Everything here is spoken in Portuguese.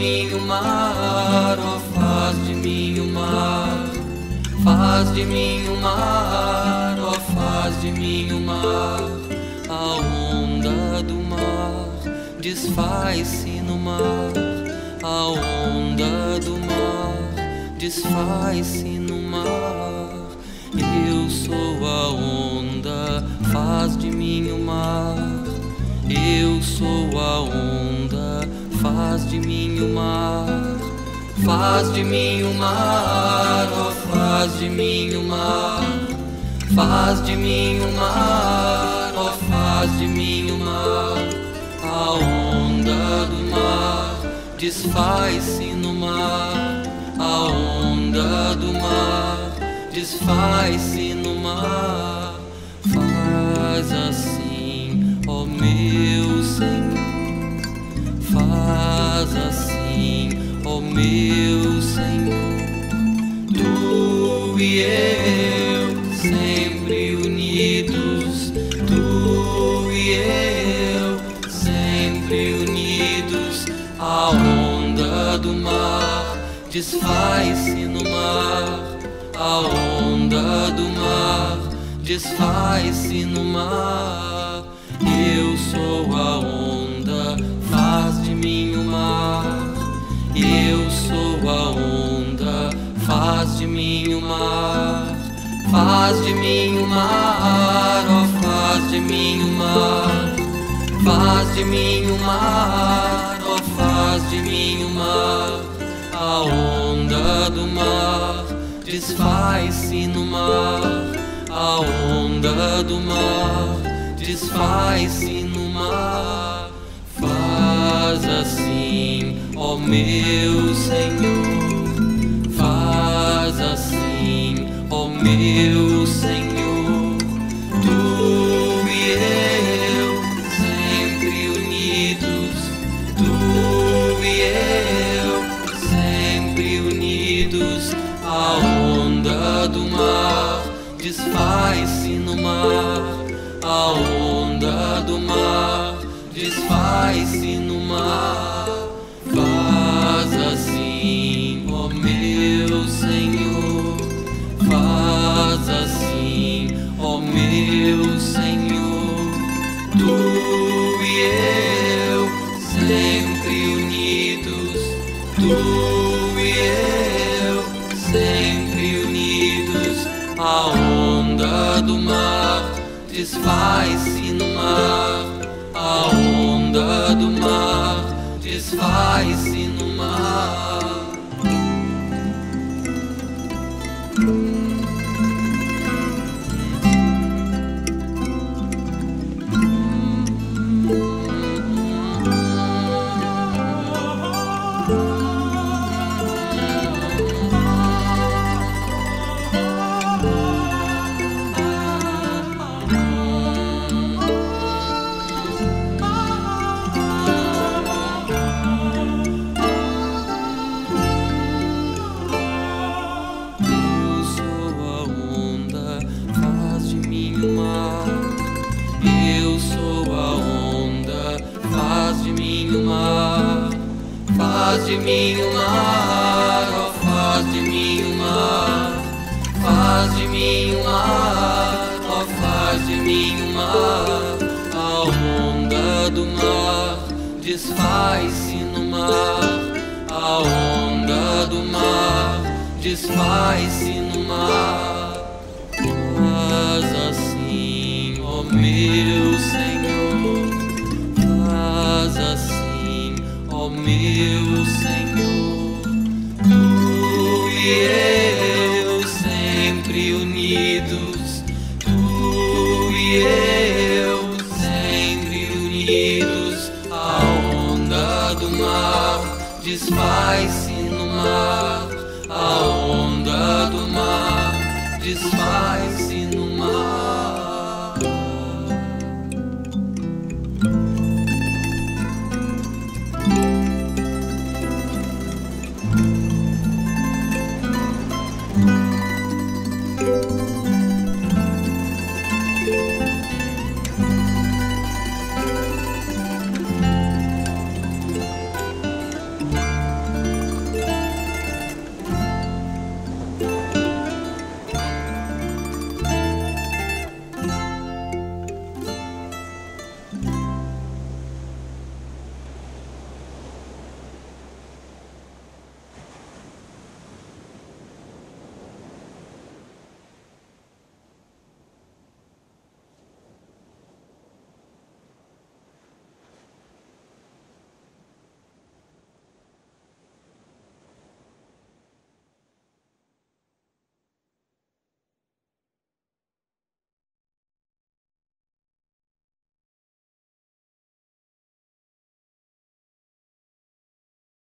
mim o mar, oh, faz de mim o mar. Faz de mim o mar, oh, faz de mim o mar. A onda do mar desfaz-se no mar. A onda do mar desfaz-se no mar. Eu sou a onda, faz de mim o mar. Eu sou a onda, de mim o mar. Faz de mim o mar, oh, faz de mim o mar. Faz de mim o mar, oh, faz de mim o mar. A onda do mar desfaz-se no mar. A onda do mar desfaz-se no mar. Faz assim, meu Senhor. Tu e eu sempre unidos. Tu e eu sempre unidos. A onda do mar desfaz-se no mar. A onda do mar desfaz-se no mar. Eu sou a onda, faz de mim o mar. Faz de mim o mar, oh, faz de mim o mar. Faz de mim o mar, oh, faz de mim o mar. A onda do mar desfaz-se no mar. A onda do mar desfaz-se no mar. Faz assim, ó meu Senhor. Ó meu Senhor. Tu e eu sempre unidos. Tu e eu sempre unidos. A onda do mar desfaz-se no mar. A onda do mar desfaz-se no mar. Meu Senhor. Tu e eu sempre unidos. Tu e eu sempre unidos. A onda do mar desfaz-se no mar. A onda do mar desfaz-se no mar. Eu Faz de mim o mar, oh, faz de mim o mar. Faz de mim o mar, oh, faz de mim o mar. A onda do mar desfaz-se no mar. A onda do mar desfaz-se no mar. Desfaz-se no mar. A onda do mar desfaz-se